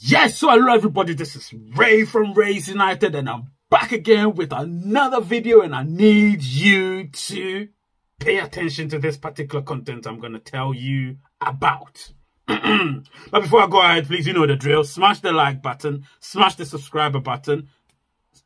Yes, so hello everybody, this is Ray from Rays United and I'm back again with another video and I need you to pay attention to this particular content I'm going to tell you about. but before I go ahead, please, you know the drill. Smash the like button, smash the subscriber button.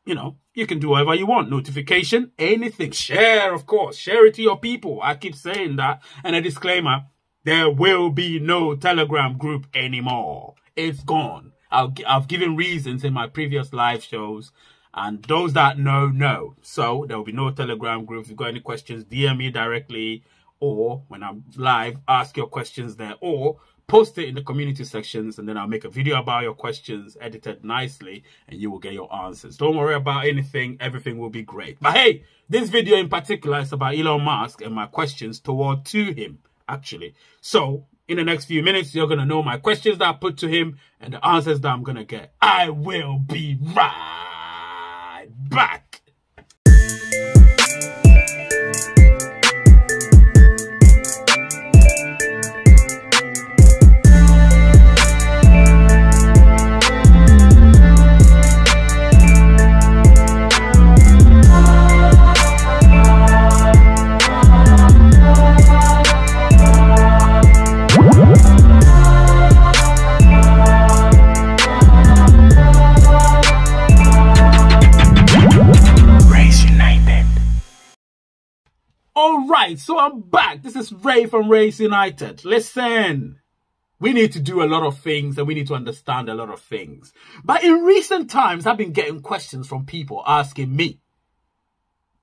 You know, you can do whatever you want. Notification, anything. Share, of course. Share it to your people. I keep saying that. And a disclaimer, there will be no Telegram group anymore. It's gone. I'll, I've given reasons in my previous live shows. And those that know, know. So there will be no Telegram group. If you've got any questions, DM me directly. Or when I'm live, ask your questions there. Or post it in the community sections and then I'll make a video about your questions edited nicely and you will get your answers. Don't worry about anything. Everything will be great. But hey, this video in particular is about Elon Musk and my questions toward to him actually. So in the next few minutes, you're going to know my questions that I put to him and the answers that I'm going to get. I will be right back. So I'm back. This is Ray from Rays United. Listen, we need to do a lot of things and we need to understand a lot of things. But in recent times, I've been getting questions from people asking me,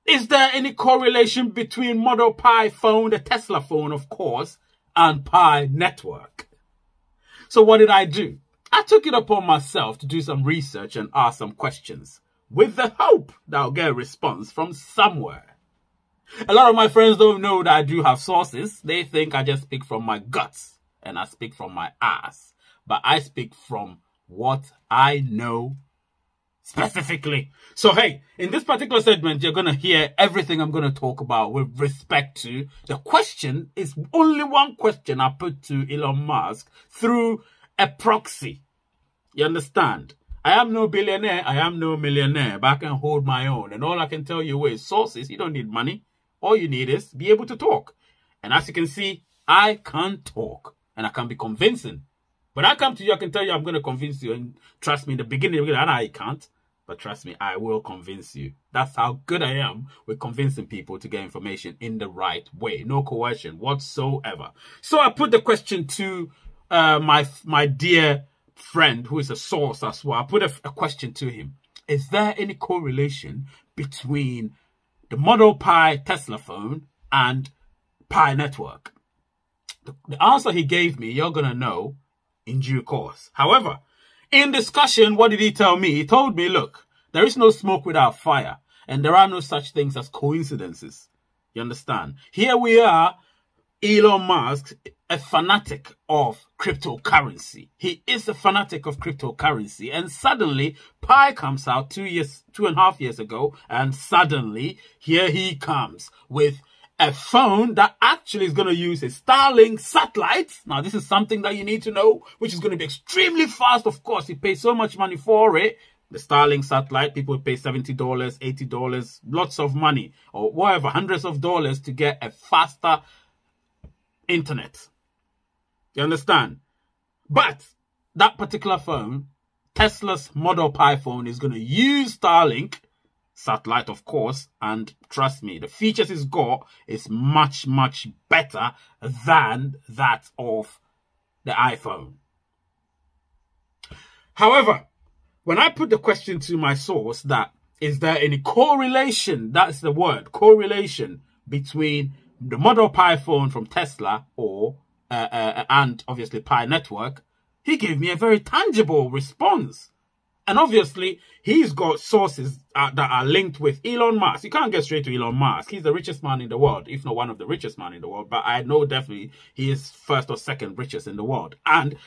is there any correlation between Model Pi phone, the Tesla phone, of course, and Pi network? So what did I do? I took it upon myself to do some research and ask some questions with the hope that I'll get a response from somewhere. A lot of my friends don't know that I do have sources. They think I just speak from my guts and I speak from my ass. But I speak from what I know specifically. So hey, in this particular segment, you're going to hear everything I'm going to talk about with respect to the question is only one question I put to Elon Musk through a proxy. You understand? I am no billionaire. I am no millionaire, but I can hold my own. And all I can tell you is sources. You don't need money. All you need is be able to talk. And as you can see, I can talk and I can be convincing. When I come to you, I can tell you I'm going to convince you. And trust me, in the beginning, and I can't. But trust me, I will convince you. That's how good I am with convincing people to get information in the right way. No coercion whatsoever. So I put the question to uh, my my dear friend, who is a source as well. I put a, a question to him. Is there any correlation between the Model Pi Tesla phone and Pi Network? The, answer he gave me, you're going to know in due course. However, in discussion, what did he tell me? He told me, look, there is no smoke without fire, and there are no such things as coincidences. You understand? Here we are, Elon Musk, a fanatic of cryptocurrency. He is a fanatic of cryptocurrency. And suddenly, Pi comes out two years, two and a half years ago, and suddenly, here he comes with a phone that actually is going to use a Starlink satellite. Now, this is something that you need to know, which is going to be extremely fast. Of course, he pays so much money for it. The Starlink satellite, people pay $70, $80, lots of money, or whatever, hundreds of dollars to get a faster internet. You understand? But that particular phone, Tesla's Model Pi phone, is going to use Starlink satellite, of course. And trust me, the features it's got is much, much better than that of the iPhone. However, when I put the question to my source that is there any correlation, that's the word, correlation between the Model Pi phone from Tesla or uh, uh, and obviously Pi Network, he gave me a very tangible response. And obviously, he's got sources uh, that are linked with Elon Musk. You can't get straight to Elon Musk. He's the richest man in the world, if not one of the richest man in the world. But I know definitely he is first or second richest in the world. And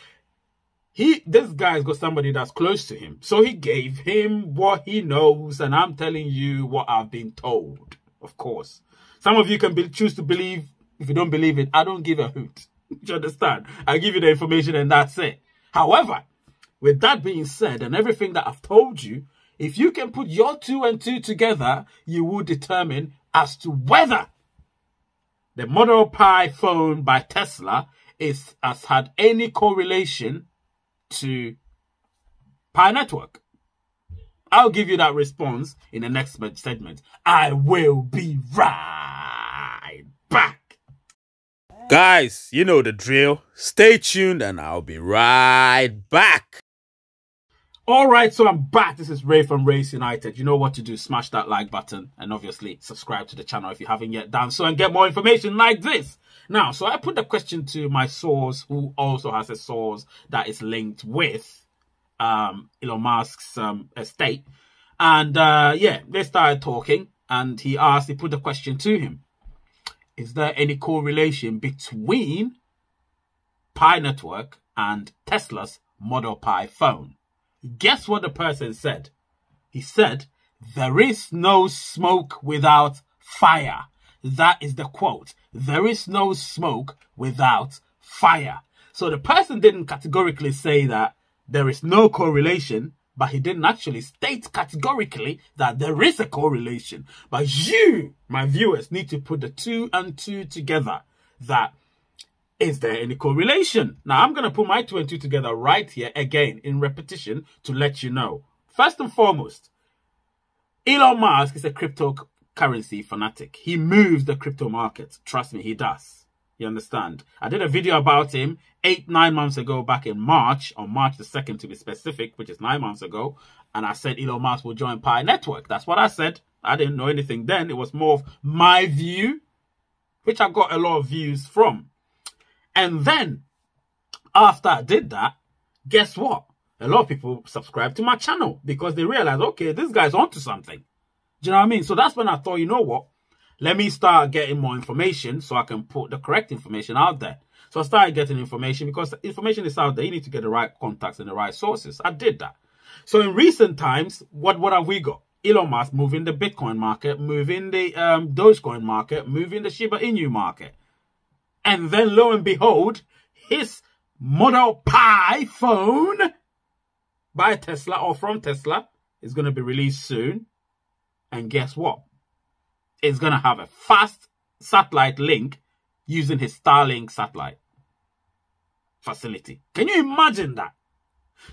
he, this guy's got somebody that's close to him. So he gave him what he knows. And I'm telling you what I've been told, of course. Some of you can be, choose to believe. If you don't believe it, I don't give a hoot. you understand? I give you the information and that's it. However, with that being said and everything that I've told you, if you can put your two and two together, you will determine as to whether the Model Pi phone by Tesla is has had any correlation to Pi Network. I'll give you that response in the next segment. I will be right back. Guys, you know the drill. Stay tuned and I'll be right back. All right, so I'm back. This is Ray from Rays United. You know what to do. Smash that like button and obviously subscribe to the channel if you haven't yet done so and get more information like this. Now, so I put the question to my source who also has a source that is linked with um, Elon Musk's um, estate. And uh, yeah, they started talking, and he asked, he put the question to him Is there any correlation between Pi Network and Tesla's Model Pi phone? Guess what the person said? He said, There is no smoke without fire. That is the quote. There is no smoke without fire. So the person didn't categorically say that there is no correlation, but he didn't actually state categorically that there is a correlation. But you, my viewers, need to put the two and two together. That is there any correlation? Now I'm going to put my two and two together right here again in repetition to let you know. First and foremost, Elon Musk is a cryptocurrency fanatic. He moves the crypto market. Trust me, he does. You understand? I did a video about him eight, nine months ago back in March, on March the 2nd to be specific, which is nine months ago. And I said Elon Musk will join Pi Network. That's what I said. I didn't know anything then. It was more of my view, which I got a lot of views from. And then, after I did that, guess what? A lot of people subscribed to my channel because they realized, okay, this guy's onto something. Do you know what I mean? So that's when I thought, you know what? Let me start getting more information so I can put the correct information out there. So I started getting information because information is out there. You need to get the right contacts and the right sources. I did that. So in recent times, what, what have we got? Elon Musk moving the Bitcoin market, moving the um, Dogecoin market, moving the Shiba Inu market. And then lo and behold, his Model Pi phone by Tesla or from Tesla is going to be released soon. And guess what? Is going to have a fast satellite link using his Starlink satellite facility. Can you imagine that?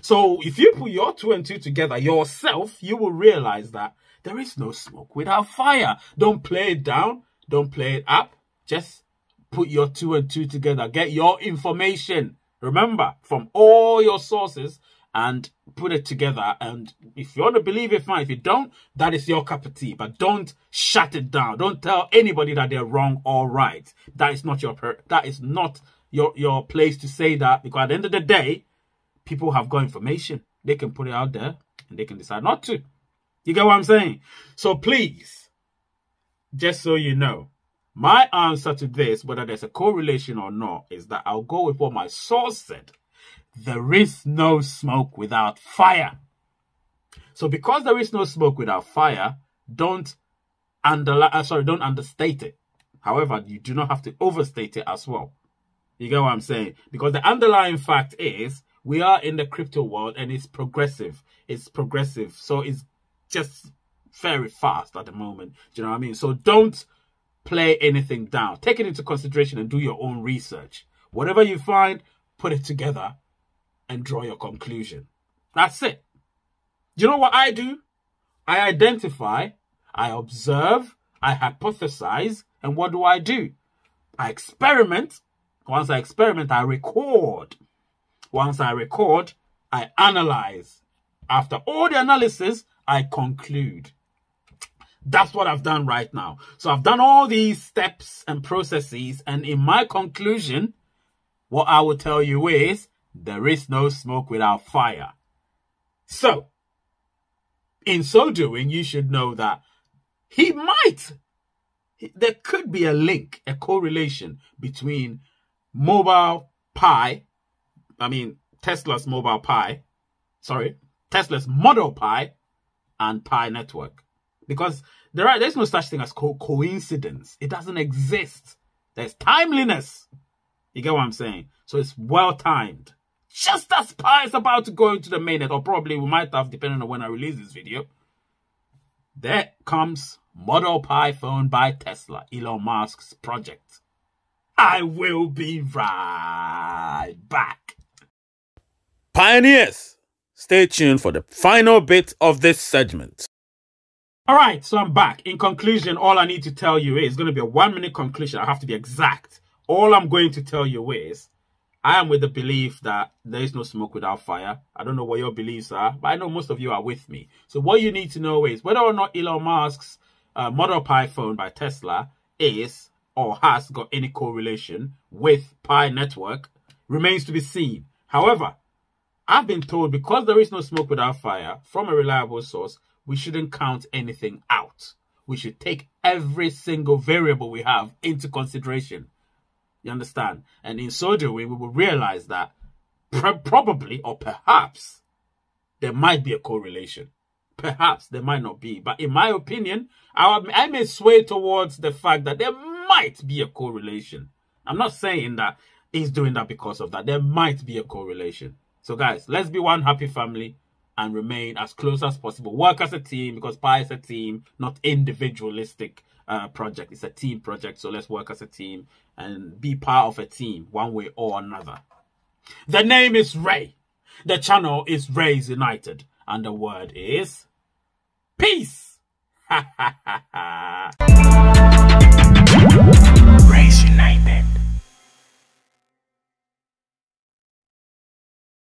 So if you put your two and two together yourself, you will realize that there is no smoke without fire. Don't play it down. Don't play it up. Just put your two and two together. Get your information. Remember, from all your sources, and put it together. And if you want to believe it, fine. If you don't, that is your cup of tea. But don't shut it down. Don't tell anybody that they're wrong or right. That is not your that is not your your place to say that because at the end of the day, people have got information. They can put it out there and they can decide not to. You get what I'm saying? So please, just so you know, my answer to this, whether there's a correlation or not, is that I'll go with what my source said there is no smoke without fire. So because there is no smoke without fire, don't under uh, sorry, don't understate it. However, you do not have to overstate it as well. You get what I'm saying? Because the underlying fact is we are in the crypto world and it's progressive. It's progressive. So it's just very fast at the moment. Do you know what I mean? So don't play anything down. Take it into consideration and do your own research. Whatever you find, put it together and draw your conclusion. That's it. You know what I do? I identify, I observe, I hypothesize, and what do I do? I experiment. Once I experiment, I record. Once I record, I analyze. After all the analysis, I conclude. That's what I've done right now. So I've done all these steps and processes, and in my conclusion, what I will tell you is there is no smoke without fire. So, in so doing, you should know that he might, there could be a link, a correlation between mobile Pi, I mean, Tesla's mobile Pi, sorry, Tesla's Model Pi and Pi network. Because there are, there's no such thing as co coincidence. It doesn't exist. There's timeliness. You get what I'm saying? So it's well timed just as Pi is about to go into the mainnet, or probably we might have, depending on when I release this video, there comes Model Pi phone by Tesla, Elon Musk's project. I will be right back. Pioneers, stay tuned for the final bit of this segment. All right, so I'm back. In conclusion, all I need to tell you is going to be a one minute conclusion. I have to be exact. All I'm going to tell you is I am with the belief that there is no smoke without fire. I don't know what your beliefs are, but I know most of you are with me. So what you need to know is whether or not Elon Musk's uh, Model Pi phone by Tesla is or has got any correlation with Pi network remains to be seen. However, I've been told because there is no smoke without fire from a reliable source, we shouldn't count anything out. We should take every single variable we have into consideration. You understand? And in so doing, we will realize that probably or perhaps there might be a correlation. Perhaps there might not be. But in my opinion, I, I may sway towards the fact that there might be a correlation. I'm not saying that he's doing that because of that. There might be a correlation. So guys, let's be one happy family and remain as close as possible. Work as a team because Pi is a team, not individualistic uh, project. It's a team project. So let's work as a team and be part of a team one way or another. The name is Ray. The channel is Rays United. And the word is peace.